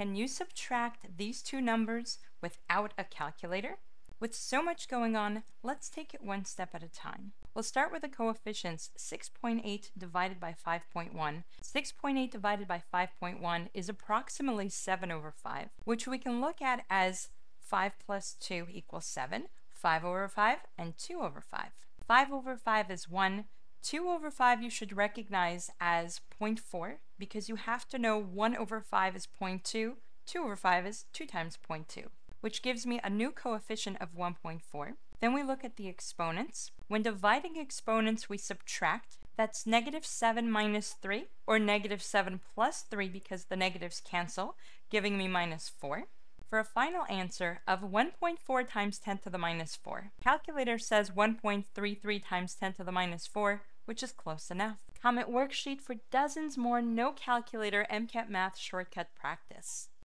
Can you subtract these two numbers without a calculator? With so much going on, let's take it one step at a time. We'll start with the coefficients 6.8 divided by 5.1. 6.8 divided by 5.1 is approximately 7 over 5, which we can look at as 5 plus 2 equals 7, 5 over 5, and 2 over 5. 5 over 5 is 1. 2 over 5 you should recognize as 0.4 because you have to know 1 over 5 is 0.2, 2 over 5 is 2 times 0.2 which gives me a new coefficient of 1.4. Then we look at the exponents. When dividing exponents, we subtract. That's negative 7 minus 3, or negative 7 plus 3 because the negatives cancel, giving me minus 4. For a final answer of 1.4 times 10 to the minus 4. Calculator says 1.33 times 10 to the minus 4, which is close enough. Comment worksheet for dozens more no calculator MCAT math shortcut practice.